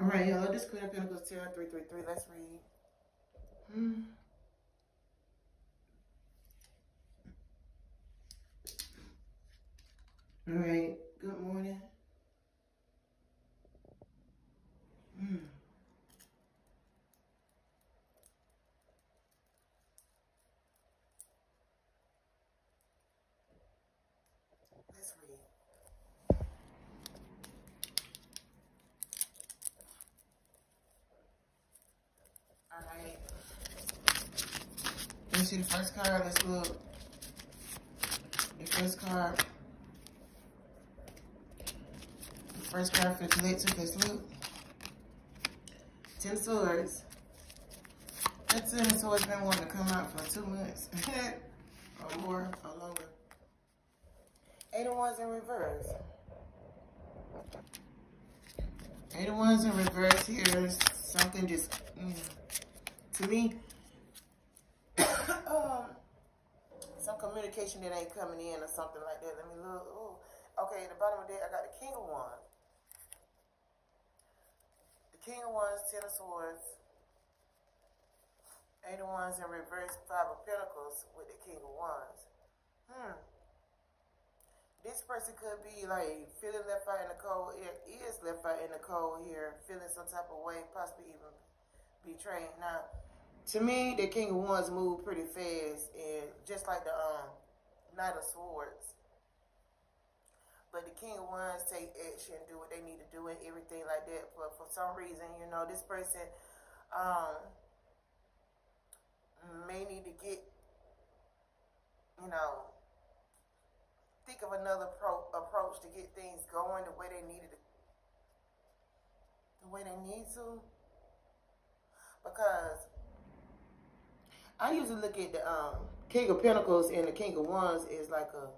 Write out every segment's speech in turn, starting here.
All right, y'all. This Queen of Pentacles Tarot 333. Let's read. Hmm. All right. Good morning. Hmm. Let's read. All right. Let me see the first card. Let's look. The first card. The first card for collective. Let's look. Ten Swords. That Ten Swords been wanting to come out for two months. or more, or longer. Eight of Wands in reverse. Eight of Wands in reverse here. Something just, mm, to me, um, some communication that ain't coming in or something like that. Let me look. Ooh. Okay, the bottom of that, I got the King of Wands. The King of Wands, Ten of Swords, Eight of Wands in reverse, Five of Pentacles with the King of Wands. Hmm. This person could be like feeling left out in the cold. It is left out in the cold here, feeling some type of way, possibly even betrayed. Now, to me, the King of Wands move pretty fast, and just like the um Knight of Swords. But the King of Wands take action, do what they need to do, and everything like that. But for some reason, you know, this person um may need to get, you know, think of another pro- approach to get things going the way they needed to, the way they need to. Because I usually look at the um, King of Pentacles and the King of Wands is like a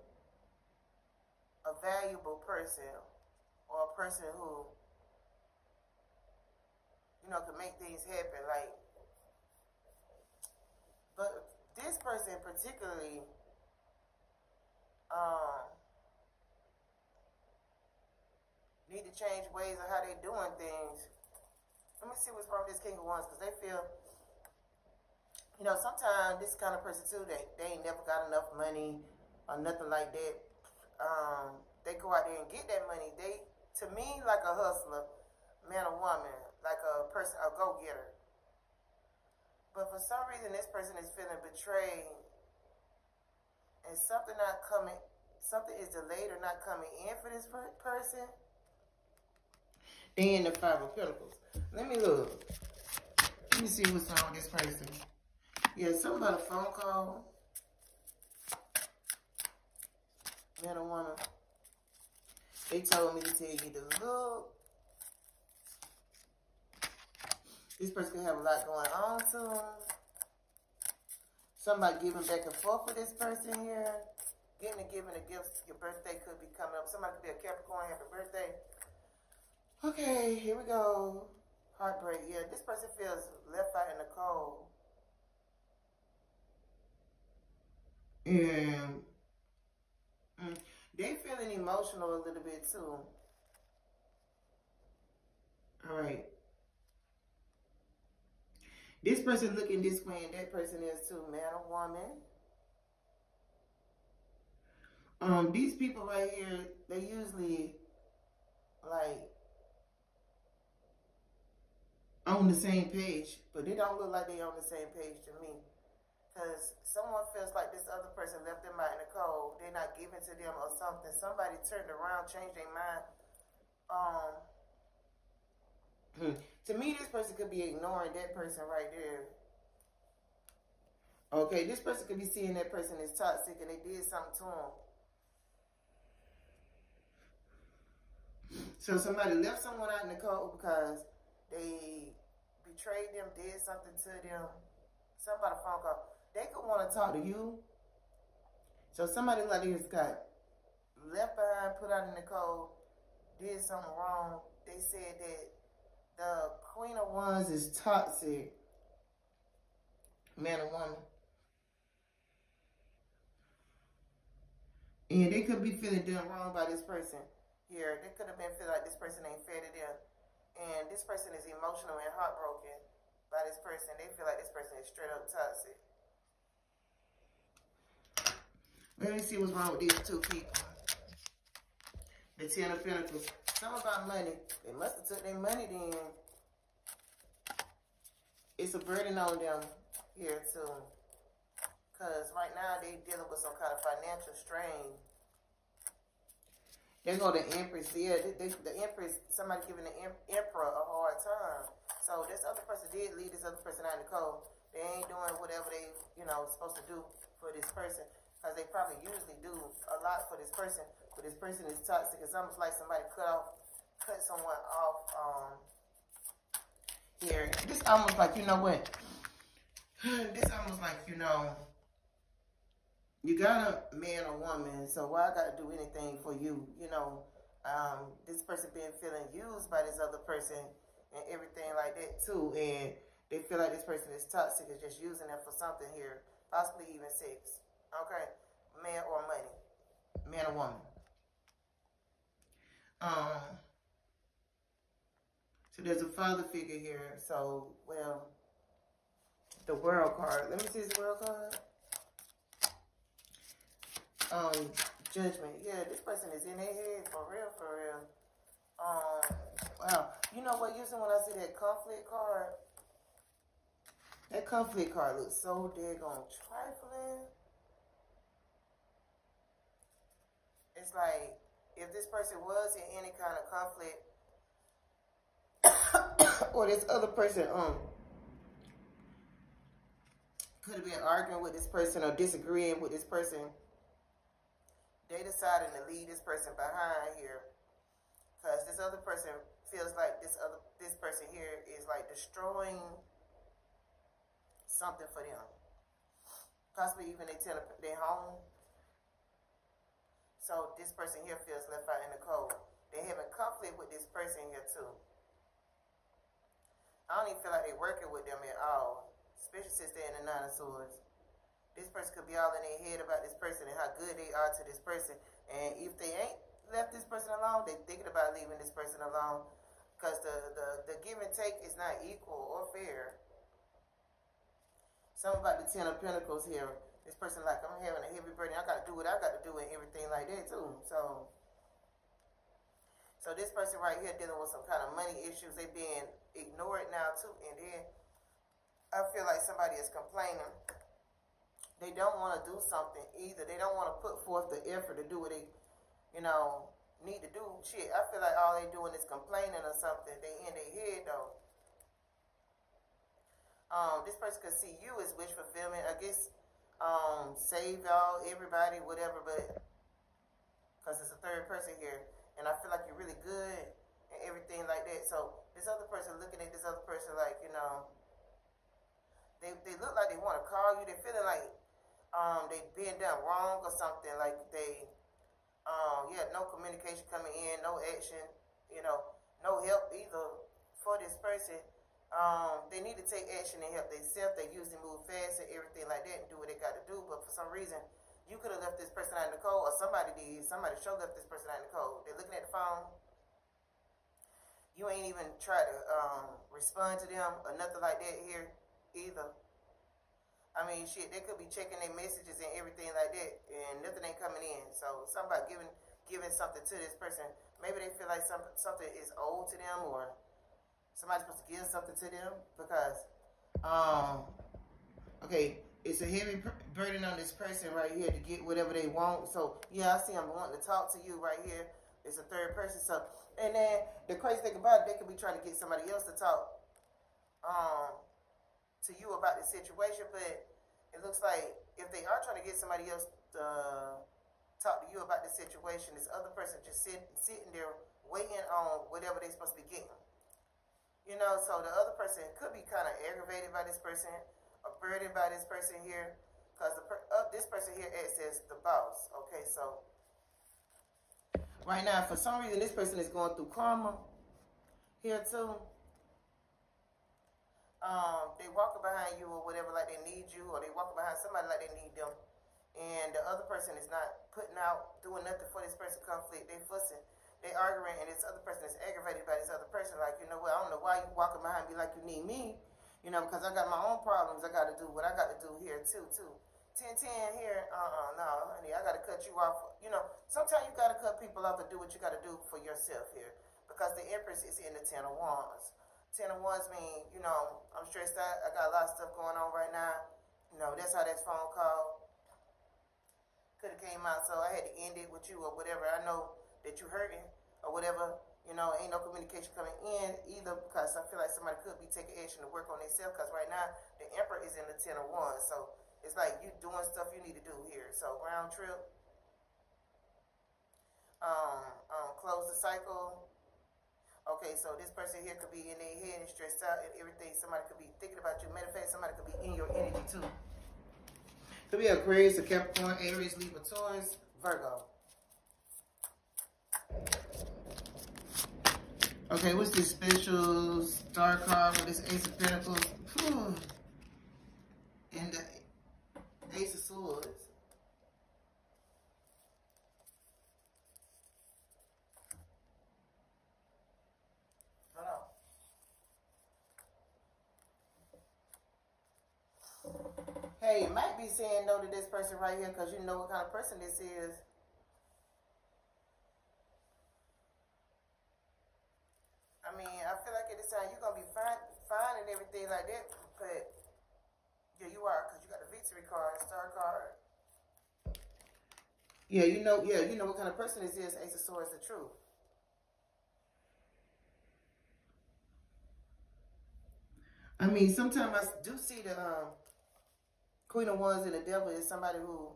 a valuable person or a person who you know can make things happen. Like, but this person particularly um, need to change ways of how they're doing things. Let me see what's wrong with this King of Wands, because they feel, you know, sometimes this kind of person too, they, they ain't never got enough money or nothing like that. Um, they go out there and get that money. They, to me, like a hustler, man or woman, like a person, a go-getter. But for some reason, this person is feeling betrayed and something not coming, something is delayed or not coming in for this per person, then the Five of Pentacles. Let me look. Let me see what's wrong with this person. Yeah, something about a phone call. Man or woman. They told me to tell you to look. This person could have a lot going on to them. Somebody giving back and forth with this person here. Getting and giving a gift. Your birthday could be coming up. Somebody could be a Capricorn. Happy birthday. Okay, here we go. Heartbreak. Yeah, this person feels left out in the cold. And mm, they feeling emotional a little bit too. All right. This person looking this way and that person is too, man or woman. Um, these people right here, they usually like on the same page, but they don't look like they on the same page to me. Because someone feels like this other person left them out in the cold. They're not giving to them or something. Somebody turned around, changed their mind. Um, to me, this person could be ignoring that person right there. Okay, this person could be seeing that person is toxic and they did something to them. So somebody left someone out in the cold because they betrayed them, did something to them. Somebody phone call. They could want to talk to you. So somebody like this got left behind, put out in the cold, did something wrong. They said that the Queen of Wands is toxic. Man or woman. And they could be feeling done wrong by this person here. They could have been feeling like this person ain't fair to them. And And this person is emotional and heartbroken by this person. They feel like this person is straight up toxic. Let me see what's wrong with these two people. The Ten of Pentacles. Something about money. They must have took their money then. It's a burden on them here too. Because right now they dealing with some kind of financial strain. They go the Empress. Yeah, they, they, the Empress, somebody giving the Emperor a hard time. So this other person did lead this other person out in the cold. They ain't doing whatever they, you know, supposed to do for this person because they probably usually do a lot for this person, but this person is toxic. It's almost like somebody cut off, cut someone off um, here. This almost like, you know what? This almost like, you know, you got a man or woman, so why I got to do anything for you? You know, um, this person being feeling used by this other person and everything like that too, and they feel like this person is toxic, is just using them for something here, possibly even sex. Okay, man or money, man or woman. Um. So there's a father figure here. So, well, the world card. Let me see this world card. Um, judgment. Yeah, this person is in their head for real, for real. Um, wow. You know what? Usually when I see that conflict card, that conflict card looks so daggone trifling. It's like if this person was in any kind of conflict, or this other person um could have been arguing with this person or disagreeing with this person. They decided to leave this person behind here because this other person feels like this other this person here is like destroying something for them. Possibly even they tell their home so this person here feels left out in the cold. They having conflict with this person here too. I don't even feel like they're working with them at all, especially since they're in the Nine of Swords. This person could be all in their head about this person and how good they are to this person. And if they ain't left this person alone, they're thinking about leaving this person alone because the, the, the give and take is not equal or fair. Something about the Ten of Pentacles here this person like I'm having a heavy burden. I got to do what I got to do and everything like that too. So, so this person right here dealing with some kind of money issues. They being ignored now too, and then I feel like somebody is complaining. They don't want to do something either. They don't want to put forth the effort to do what they, you know, need to do. Shit, I feel like all they doing is complaining or something. They in their head though. Um, this person could see you as wish fulfillment. I guess um, save y'all, everybody, whatever, but because it's a third person here, and I feel like you're really good and everything like that. So this other person looking at this other person like, you know, they, they look like they want to call you. They're feeling like um, they being done wrong or something. Like they, um, yeah, no communication coming in, no action, you know, no help either for this person um, they need to take action and help themselves. They usually move fast and everything like that and do what they got to do. But for some reason, you could have left this person out in the cold, or somebody did. Somebody sure left this person out in the cold. They're looking at the phone. You ain't even try to um, respond to them or nothing like that here either. I mean, shit, they could be checking their messages and everything like that, and nothing ain't coming in. So somebody giving giving something to this person. Maybe they feel like some, something is owed to them or somebody's supposed to give something to them because, um, okay, it's a heavy burden on this person right here to get whatever they want. So yeah, I see I'm wanting to talk to you right here. It's a third person. So and then the crazy thing about it, they could be trying to get somebody else to talk um to you about the situation, but it looks like if they are trying to get somebody else to talk to you about the situation, this other person just sit, sitting there waiting on whatever they're supposed to be getting. You know, so the other person could be kind of aggravated by this person or burdened by this person here because per uh, this person here acts as the boss. Okay, so right now, for some reason, this person is going through karma here too. Um, they walking behind you or whatever like they need you or they walking behind somebody like they need them. And the other person is not putting out, doing nothing for this person conflict. They fussing, they arguing, and this other person is aggravated by this other person. Like, you know what, I don't know why You walking behind me like you need me, you know, because I got my own problems. I got to do what I got to do here too, too. 10 10 here, uh-uh, no, honey, I got to cut you off. You know, sometimes you got to cut people off to do what you got to do for yourself here. Because the Empress is in the Ten of Wands. Ten of Wands mean, you know, I'm stressed out. I got a lot of stuff going on right now. You know, that's how that phone call could have came out. So I had to end it with you or whatever. I know that you're hurting or whatever. You know, ain't no communication coming in either because I feel like somebody could be taking action to work on themselves because right now the Emperor is in the Ten of Wands. So it's like you doing stuff you need to do here. So round trip. Um, um, close the cycle. Okay, so this person here could be in their head and stressed out and everything. Somebody could be thinking about you. Matter of fact, somebody could be in your energy too. Could be Aquarius, a Capricorn, Aries, Libra, Taurus, Virgo. Okay, what's this special star card with this Ace of Pentacles? And the Ace of Swords. Hey, you might be saying no to this person right here because you know what kind of person this is. I mean, I feel like at this time you're going to be fine, everything like that, but yeah, you are, because you got the victory card, star card. Yeah, you know, yeah, you know what kind of person this is. Ace of Swords, the truth. I mean, sometimes I do see the um, Queen of Wands and the Devil is somebody who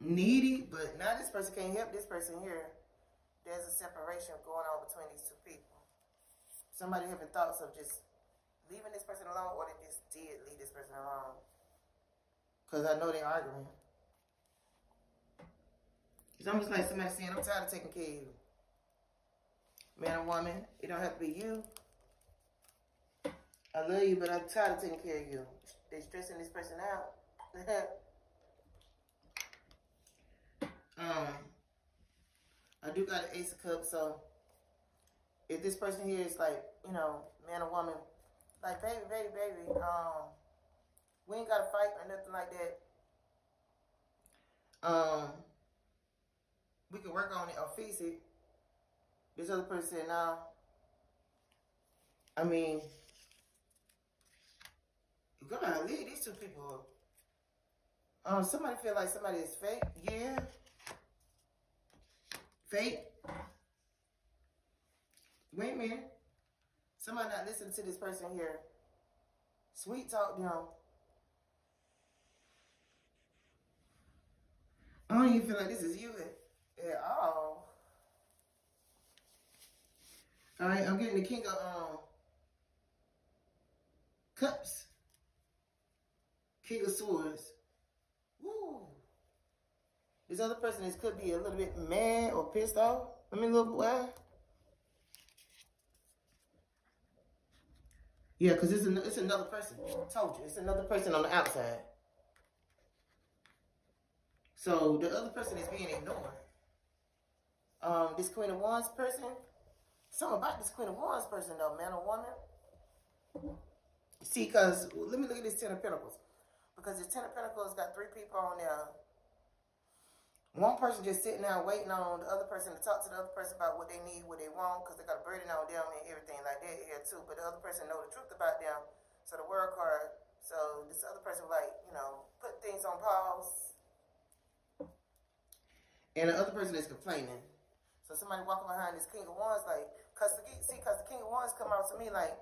needy, but now this person can't help this person here. There's a separation going on between these two. Somebody having thoughts of just leaving this person alone or they just did leave this person alone. Because I know they're arguing. It's almost like somebody saying, I'm tired of taking care of you. Man or woman, it don't have to be you. I love you, but I'm tired of taking care of you. They're stressing this person out. um, I do got an ace of cups, so if this person here is like, you know, man or woman, like, baby, baby, baby, um, we ain't got to fight or nothing like that. Um, we can work on it or fix it. This other person said. I mean, you gotta leave these two people. Um, somebody feel like somebody is fake. Yeah. Fake. Wait minute. Somebody not listening to this person here. Sweet talk them. I don't even feel like this is you at, all. All right, I'm getting the king of um cups. King of swords. Woo. This other person is could be a little bit mad or pissed off. Let me look why. Yeah, because it's, an, it's another person. I told you, it's another person on the outside. So the other person is being ignored. Um, this Queen of Wands person, something about this Queen of Wands person though, man or woman. See, because, let me look at this Ten of Pentacles. Because the Ten of Pentacles got three people on there one person just sitting there waiting on the other person to talk to the other person about what they need, what they want, because they got a burden on them and everything like that here too. But the other person know the truth about them. So the world card, so this other person like, you know, put things on pause. And the other person is complaining. So somebody walking behind this King of Wands like, cause the, see, cause the King of Wands come out to me like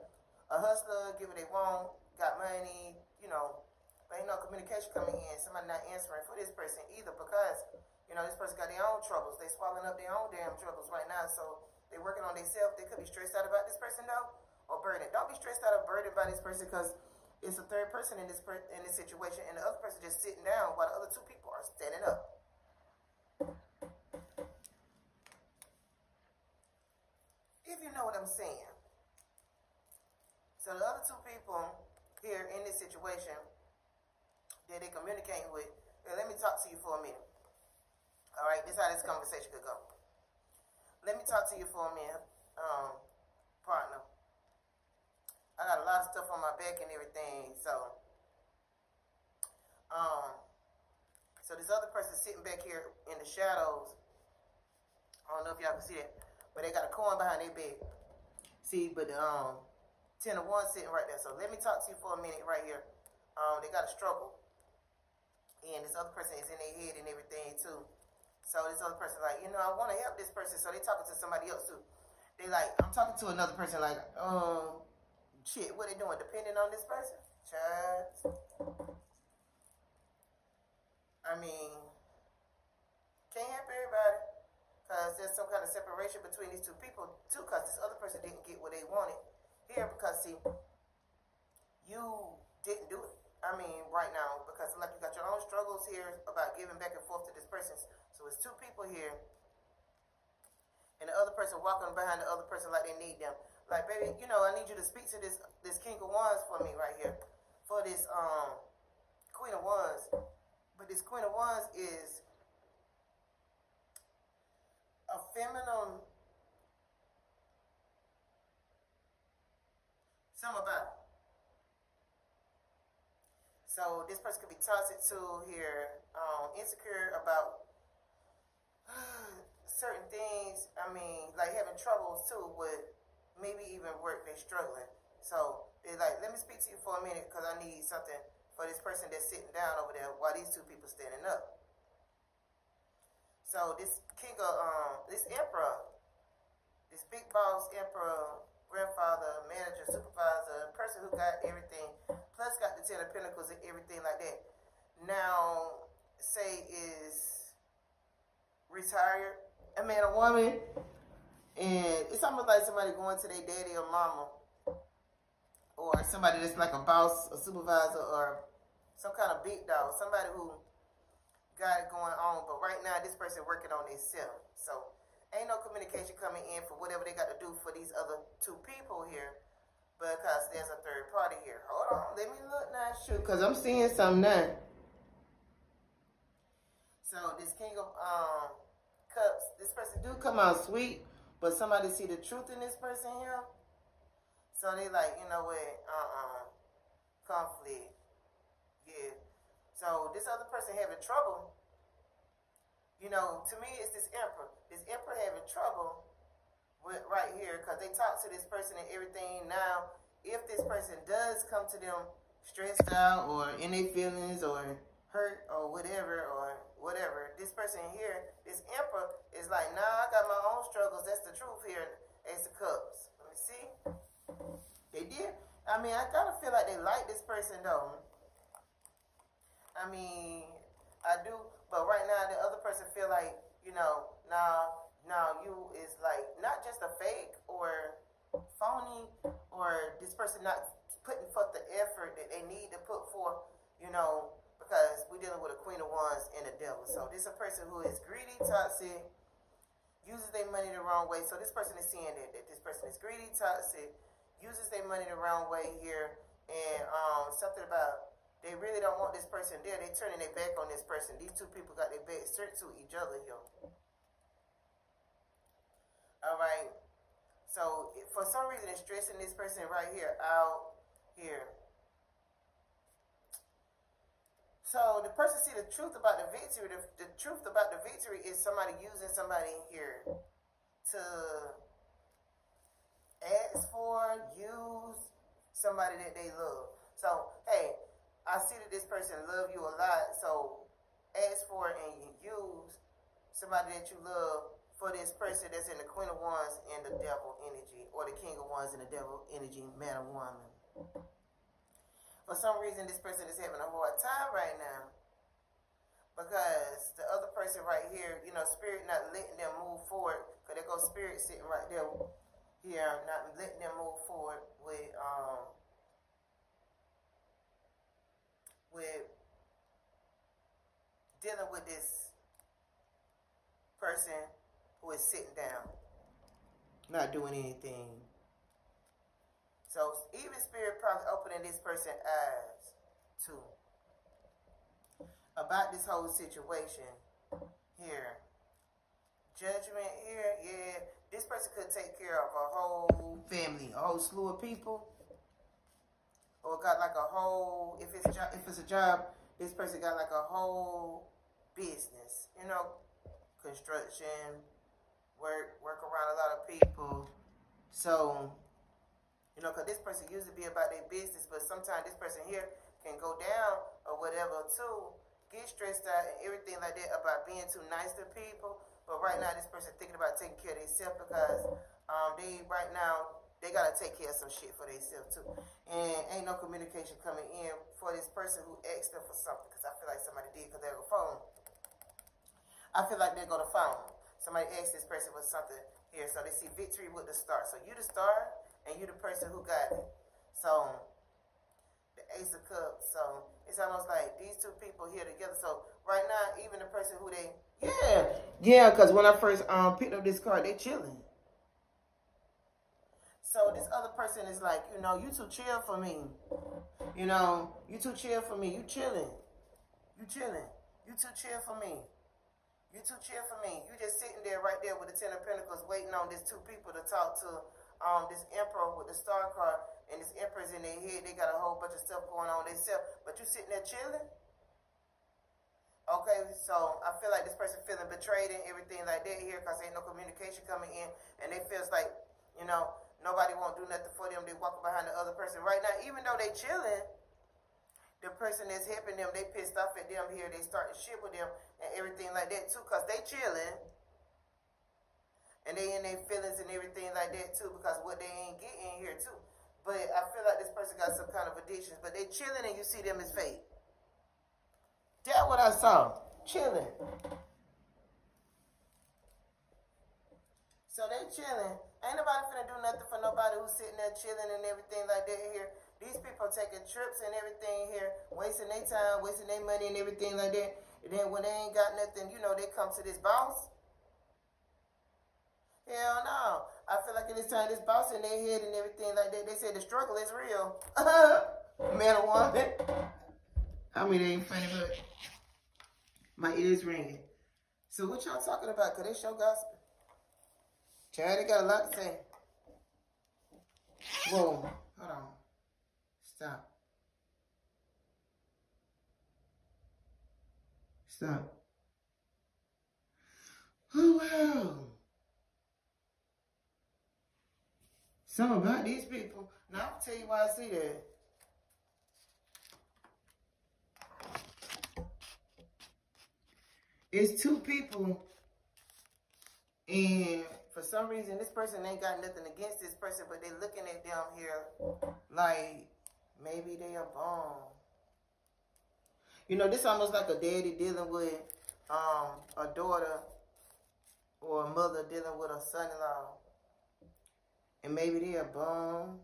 a hustler, give what they want, got money, you know, but ain't no communication coming in. Somebody not answering for this person either because you know, this person got their own troubles. They swallowing up their own damn troubles right now. So they're working on themselves. They could be stressed out about this person though, or burdened. Don't be stressed out or burdened by this person because it's a third person in this in this situation, and the other person just sitting down while the other two people are standing up. If you know what I'm saying. So the other two people here in this situation that they communicating with, let me talk to you for a minute. All right, this is how this conversation could go. Let me talk to you for a minute, um, partner. I got a lot of stuff on my back and everything. So, um, so this other person sitting back here in the shadows. I don't know if y'all can see that, but they got a coin behind their back. See, but um, ten of wands sitting right there. So let me talk to you for a minute right here. Um, they got a struggle, and this other person is in their head and everything too. So this other person like, you know, I want to help this person. So they talking to somebody else too. They like, I'm talking to another person like, um, shit, what they doing? Depending on this person? Child. I mean, can't help everybody. Because there's some kind of separation between these two people, too, because this other person didn't get what they wanted here. Because, see, you didn't do it. I mean, right now, because, like, you got your own struggles here about giving back and forth to this person. So it's two people here. And the other person walking behind the other person like they need them. Like, baby, you know, I need you to speak to this this King of Wands for me right here. For this um Queen of Wands. But this Queen of Wands is a feminine about it. So this person could be toxic to here, um, insecure about certain things. I mean, like having troubles too with maybe even work, they're struggling. So they're like, let me speak to you for a minute because I need something for this person that's sitting down over there while these two people standing up. So this king of, um, this emperor, this big boss emperor, grandfather, manager, supervisor, person who got everything, plus got the ten of pentacles and everything like that. Now, say is retired, a man or woman, and it's almost like somebody going to their daddy or mama. Or somebody that's like a boss, a supervisor, or some kind of big dog. Somebody who got it going on. But right now, this person working on themselves. So ain't no communication coming in for whatever they got to do for these other two people here. Because there's a third party here. Hold on, let me look now, shoot, because I'm seeing something now. So this King of um, Cups, this person do come out sweet, but somebody see the truth in this person here. So they like, you know what, uh-uh, conflict. Yeah. So this other person having trouble, you know, to me it's this emperor. This emperor having trouble with right here because they talk to this person and everything. Now, if this person does come to them stressed out or in their feelings or hurt or whatever or whatever. This person here, this emperor, is like, nah, I got my own struggles. That's the truth here. Ace of Cups. Let me see. They did. I mean, I kind of feel like they like this person, though. I mean, I do. But right now, the other person feel like, you know, now, now you is like not just a fake or phony or this person not putting forth the effort that they need to put forth, you know, because we're dealing with a queen of wands and a devil. So this is a person who is greedy, toxic, uses their money the wrong way. So this person is seeing that, that this person is greedy, toxic, uses their money the wrong way here, and um, something about they really don't want this person there. They're turning their back on this person. These two people got their backs turned to each other here. All right. So for some reason, it's stressing this person right here out here. So the person see the truth about the victory. The, the truth about the victory is somebody using somebody here to ask for, use somebody that they love. So, hey, I see that this person love you a lot. So ask for and use somebody that you love for this person that's in the Queen of Wands and the Devil energy, or the King of Wands and the Devil energy, man or woman for some reason this person is having a hard time right now because the other person right here, you know, spirit not letting them move forward because there goes spirit sitting right there here, not letting them move forward with um with dealing with this person who is sitting down, not doing anything. So even spirit probably opening this person's eyes too about this whole situation here. Judgment here, yeah. This person could take care of a whole family, a whole slew of people. or got like a whole. If it's job, if it's a job, this person got like a whole business. You know, construction, work work around a lot of people. So, you know, because this person used to be about their business, but sometimes this person here can go down or whatever too, get stressed out and everything like that about being too nice to people. But right now, this person thinking about taking care of themselves because um, they right now they gotta take care of some shit for themselves too. And ain't no communication coming in for this person who asked them for something because I feel like somebody did because they're on the phone. I feel like they go to phone. Somebody asked this person for something here, so they see victory with the star. So you the star, and you the person who got it. So the Ace of Cups. So it's almost like these two people here together. So right now, even the person who they yeah yeah, because when I first um picked up this card, they chilling. So this other person is like, you know, you too chill for me. You know, you too chill for me. You chilling. You chilling. You too chill for me. You too chill for me. You just sitting there right there with the Ten of Pentacles waiting on these two people to talk to um, this Emperor with the Star card. And this Emperor's in their head. They got a whole bunch of stuff going on themselves. But you sitting there chilling? Okay, so I feel like this person feeling betrayed and everything like that here because ain't no communication coming in. And they feels like, you know, nobody won't do nothing for them. They walk behind the other person. Right now, even though they chilling, the person that's helping them, they pissed off at them here. They start to shit with them and everything like that too, cause they chilling. And they in their feelings and everything like that too, because what they ain't getting here too. But I feel like this person got some kind of addictions, but they chilling and you see them as fake. That's what I saw. Chilling. So they chilling. Ain't nobody finna do nothing for nobody who's sitting there chilling and everything like that here. These people taking trips and everything here, wasting their time, wasting their money and everything like that. And then when they ain't got nothing, you know, they come to this boss. Hell no. I feel like in this time, this boss in their head and everything like that, they say the struggle is real. Man or woman. I mean, it ain't funny, but my ears ringing. So what y'all talking about? Because they show gospel. Chad, they got a lot to say. Whoa, hold on. Stop. Stop. Oh, wow. Something about these people. Now, I'll tell you why I see that. It's two people, and for some reason, this person ain't got nothing against this person, but they're looking at them here like maybe they are bomb. You know, this almost like a daddy dealing with um, a daughter or a mother dealing with a son-in-law. And maybe they are bum.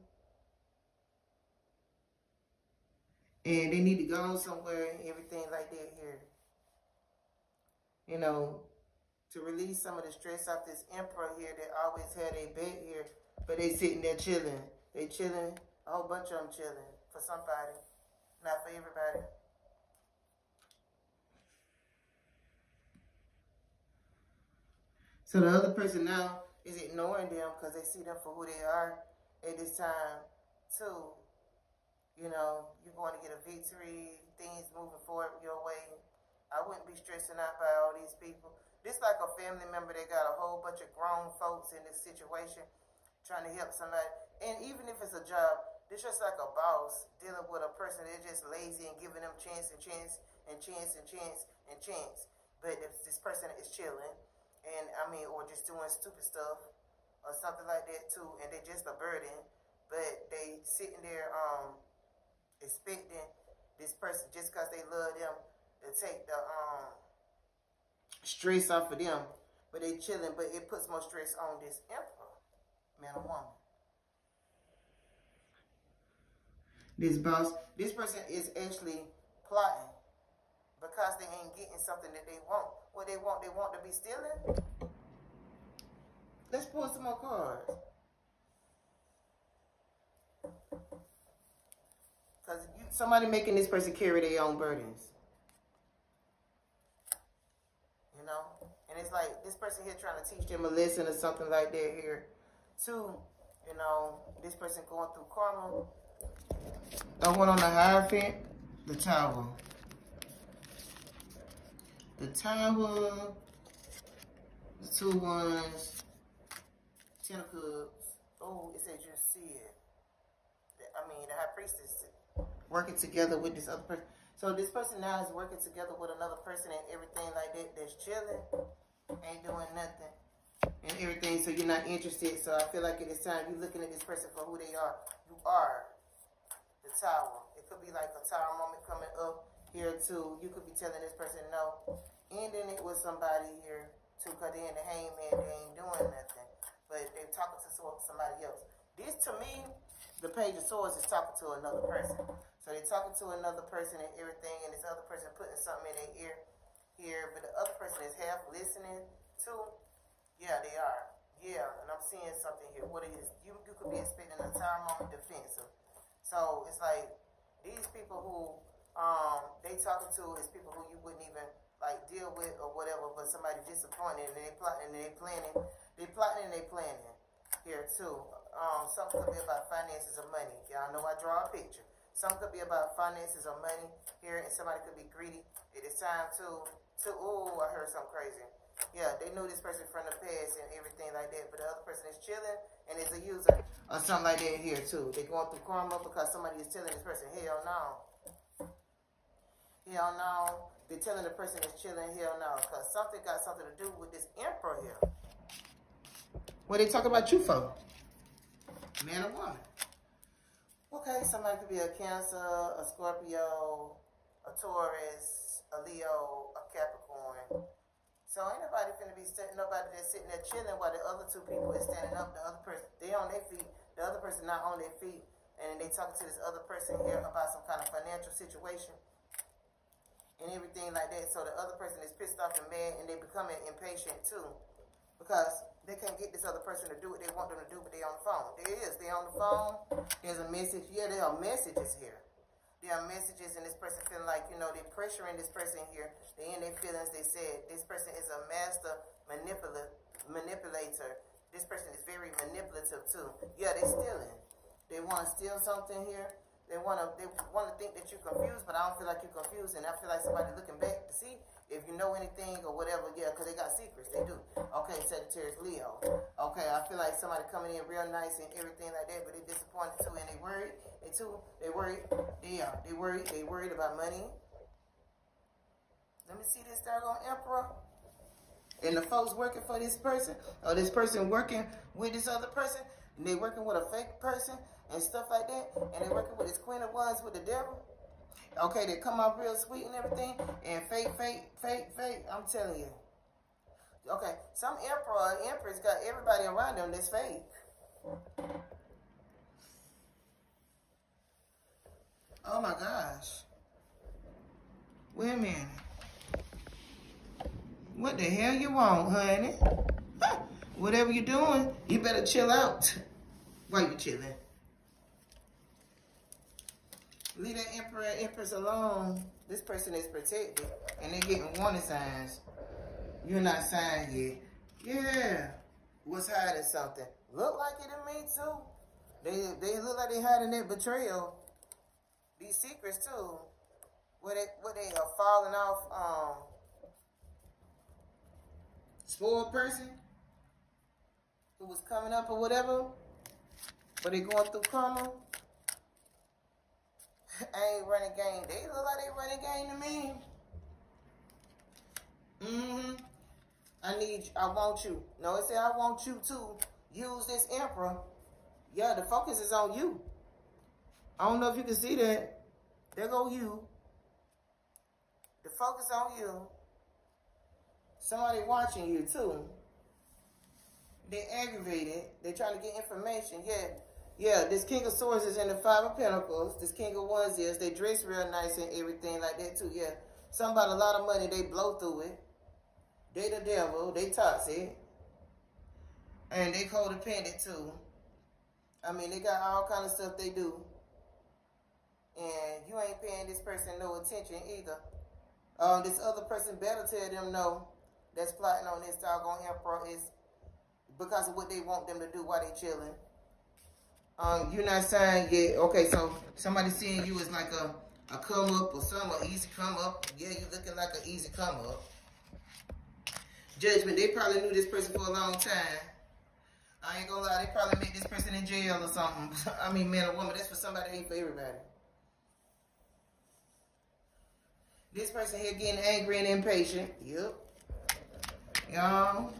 And they need to go somewhere everything like that here. You know, to release some of the stress off this emperor here that always had a bed here. But they sitting there chilling. They chilling. A whole bunch of them chilling for somebody, not for everybody. So the other person now is ignoring them because they see them for who they are at this time too. You know, you're going to get a victory, things moving forward your way. I wouldn't be stressing out by all these people. This like a family member that got a whole bunch of grown folks in this situation trying to help somebody. And even if it's a job, it's just like a boss dealing with a person that's just lazy and giving them chance and chance and chance and chance and chance. But if this person is chilling, and I mean, or just doing stupid stuff or something like that too, and they're just a burden, but they sitting there um expecting this person just because they love them to take the um stress off of them, but they chilling, but it puts more stress on this emperor, man or woman. this boss, this person is actually plotting because they ain't getting something that they want. What they want, they want to be stealing. Let's pull some more cards. Because somebody making this person carry their own burdens. You know? And it's like this person here trying to teach them a lesson or something like that here. Two, you know, this person going through karma The one on the Hierophant, the Tower. The Tower, the two ones, Ten of Cups. Oh, it says you see it. I mean, the High Priestess working together with this other person. So this person now is working together with another person and everything like that that's chilling, ain't doing nothing and everything, so you're not interested. So I feel like it is time you're looking at this person for who they are. You are the tower. It could be like a tower moment coming up here too. You could be telling this person no. Ending it with somebody here because they in the hangman, they ain't doing nothing. But they're talking to somebody else. This to me, the page of swords is talking to another person. So they're talking to another person and everything, and this other person putting something in their ear here, but the other person is half listening to. Yeah, they are. Yeah, and I'm seeing something here. What is, you, you could be expecting a time moment defensive. So it's like these people who um they talking to is people who you wouldn't even like deal with or whatever, but somebody disappointed and they plotting and they planning, they plotting and they planning here too. Um, something could be about finances or money. Y'all know I draw a picture. Some could be about finances or money here, and somebody could be greedy. It is time to, to oh, I heard something crazy. Yeah, they knew this person from the past and everything like that, but the other person is chilling and is a user or something like that here too. They going through karma because somebody is telling this person, hell no. Hell no. They're telling the person is chilling, hell no, because something got something to do with this emperor here. What they talk about you for? Man or woman? Okay, somebody could be a Cancer, a Scorpio, a Taurus, a Leo, a Capricorn. So ain't nobody finna be sitting, nobody that's sitting there chilling while the other two people is standing up. The other person, they on their feet. The other person not on their feet. And they talking to this other person here about some kind of financial situation and everything like that. So the other person is pissed off and mad and they becoming impatient too. Because they can't get this other person to do what they want them to do, but they on the phone. There is. They on the phone. There's a message. Yeah, there are messages here. There are messages, and this person feeling like, you know, they're pressuring this person here. They in their feelings. They said this person is a master manipula- manipulator. This person is very manipulative, too. Yeah, they stealing. They want to steal something here. They want to they want to think that you're confused, but I don't feel like you're confused, and I feel like somebody looking back to see if you know anything or whatever, yeah, because they got secrets. They do. Okay, Sagittarius, Leo. Okay, I feel like somebody coming in real nice and everything like that, but they disappointed too, and they worried. They too, they worried. Are. They worried. They worried about money. Let me see this doggone emperor. And the folks working for this person, or this person working with this other person, and they working with a fake person and stuff like that, and they're working with this queen of wands with the devil. Okay, they come out real sweet and everything, and fake, fake, fake, fake. I'm telling you. Okay, some emperor empress got everybody around them that's fake. Oh my gosh. Wait a minute. What the hell you want, honey? Whatever you're doing, you better chill out while you're chilling. Leave that emperor empress alone. This person is protected. And they're getting warning signs. You're not signed yet. Yeah. What's hiding something? Look like it to me too. They they look like they hiding that betrayal. These secrets too. Where they where they are falling off um spoiled person who was coming up or whatever. But they going through karma. I ain't running game. They look like they running game to me. Mm-hmm. I need, you. I want you. No, it said I want you to use this emperor. Yeah, the focus is on you. I don't know if you can see that. There go you. The focus on you. Somebody watching you too. They aggravated. They trying to get information. Yeah, yeah, this King of Swords is in the Five of Pentacles. This King of Wands is. They dress real nice and everything like that too. Yeah. Some about a lot of money, they blow through it. They the devil. They toxic. And they codependent too. I mean, they got all kind of stuff they do. And you ain't paying this person no attention either. Um, this other person better tell them no. That's plotting on this doggone emperor is because of what they want them to do while they chilling. Um, you're not saying yet. Okay, so somebody seeing you as like a, a come up or some easy come up. Yeah, you looking like an easy come up. Judgment, they probably knew this person for a long time. I ain't gonna lie, they probably met this person in jail or something. I mean, man or woman, that's for somebody, ain't for everybody. This person here getting angry and impatient. Yep. Y'all.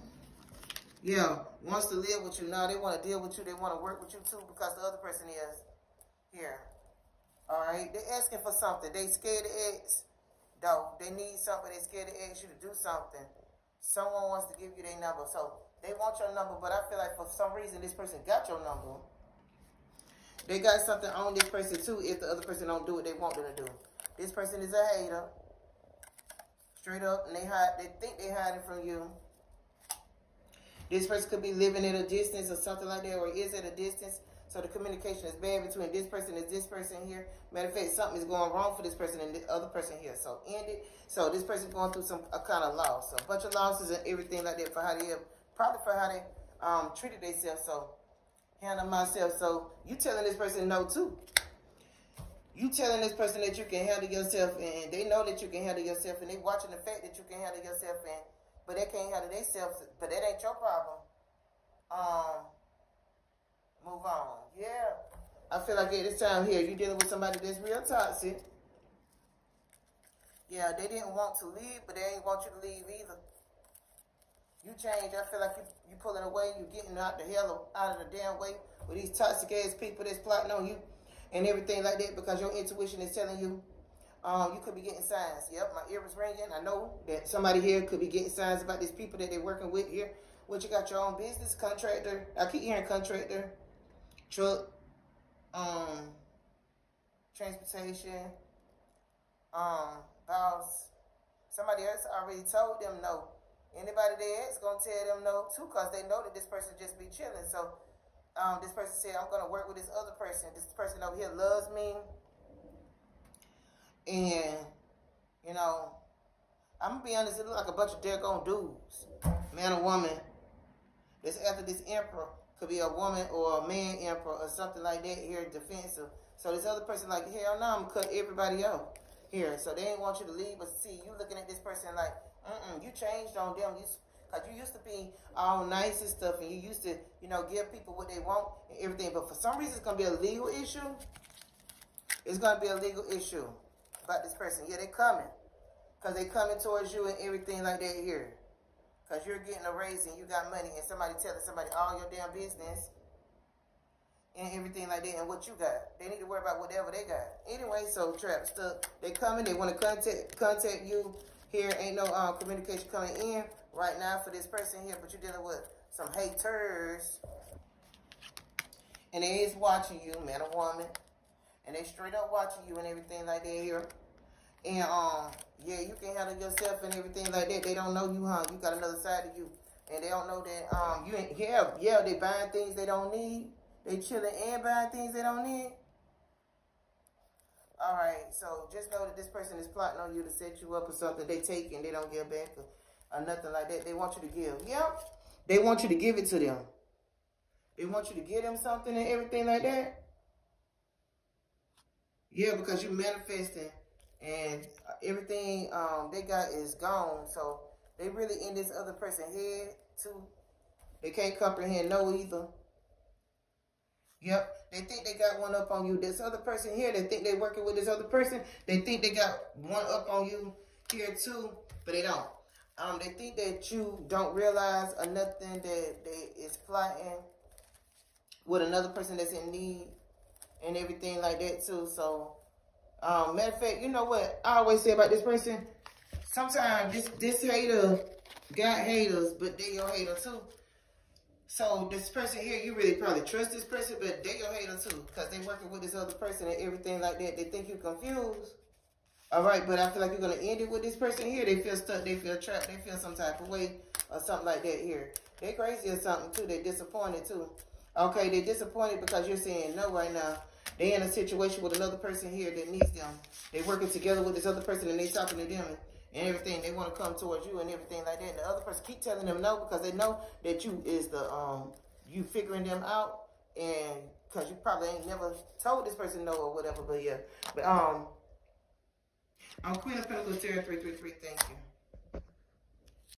Yeah, wants to live with you. Now they want to deal with you. They want to work with you too because the other person is here. All right. They're asking for something. They scared to ask. Though they need something. They scared to ask you to do something. Someone wants to give you their number. So they want your number, but I feel like for some reason this person got your number. They got something on this person too if the other person don't do what they want them to do. This person is a hater. Straight up, and they hide. They think they hiding from you. This person could be living at a distance or something like that, or is at a distance. So the communication is bad between this person and this person here. Matter of fact, something is going wrong for this person and the other person here. So end it. So this person going through some a kind of loss, a bunch of losses and everything like that for how they have, probably for how they um, treated themselves. So handle myself. So you telling this person no too. You telling this person that you can handle yourself, and they know that you can handle yourself, and they watching the fact that you can handle yourself, and but they can't handle themselves. But that ain't your problem. Um, move on. Yeah. I feel like at this time here, you're dealing with somebody that's real toxic. Yeah, they didn't want to leave, but they ain't want you to leave either. You change. I feel like you you pulling away. You getting out the hell out of the damn way with these toxic ass people that's plotting on you and everything like that because your intuition is telling you um, you could be getting signs. Yep, my ear was ringing. I know that somebody here could be getting signs about these people that they're working with here. What you got your own business, contractor. I keep hearing contractor, truck, um, transportation, um, boss. Somebody else already told them no. Anybody there is gonna tell them no too, cause they know that this person just be chilling. So, um, this person said, "I'm gonna work with this other person. This person over here loves me." And, you know, I'm gonna be honest, it look like a bunch of daggone dudes, man or woman. This after this emperor could be a woman or a man emperor or something like that here defensive. So this other person like, hell no, I'm gonna cut everybody off here. So they ain't want you to leave, but see, you looking at this person like, mm-mm, you changed on them. You, Cause you used to be all nice and stuff, and you used to, you know, give people what they want and everything. But for some reason, it's gonna be a legal issue. It's gonna be a legal issue about this person. Yeah, they coming. Because they coming towards you and everything like that here. Because you're getting a raise and you got money and somebody telling somebody all your damn business and everything like that and what you got. They need to worry about whatever they got. Anyway, so trap stuck. They coming. They want to contact contact you. Here ain't no um, communication coming in right now for this person here, but you're dealing with some haters. And they is watching you, man or woman. And they straight up watching you and everything like that here. And um, yeah, you can handle yourself and everything like that. They don't know you, huh? You got another side of you. And they don't know that um you ain't yeah, yeah, they buying things they don't need. They chilling and buying things they don't need. All right, so just know that this person is plotting on you to set you up or something. They take and they don't give back or, or nothing like that. They want you to give. Yep. They want you to give it to them. They want you to give them something and everything like that. Yeah, because you're manifesting and everything um, they got is gone. So they really in this other person's head too. They can't comprehend no either. Yep, they think they got one up on you. This other person here, they think they working with this other person. They think they got one up on you here too, but they don't. Um, they think that you don't realize or nothing that they is plotting with another person that's in need and everything like that too. So um, matter of fact, you know what I always say about this person? Sometimes this, this hater got haters, but they your hater too. So this person here, you really probably trust this person, but they your hater too. Because they working with this other person and everything like that. They think you confused. All right, but I feel like you're going to end it with this person here. They feel stuck. They feel trapped. They feel some type of way or something like that here. They crazy or something too. They disappointed too. Okay, they disappointed because you're saying no right now. They in a situation with another person here that needs them. They working together with this other person and they talking to them and, everything. They want to come towards you and everything like that. And the other person keep telling them no because they know that you is the um you figuring them out and because you probably ain't never told this person no or whatever, but yeah. But um, I'm Queen of Pentacles, Tarot 333, thank you.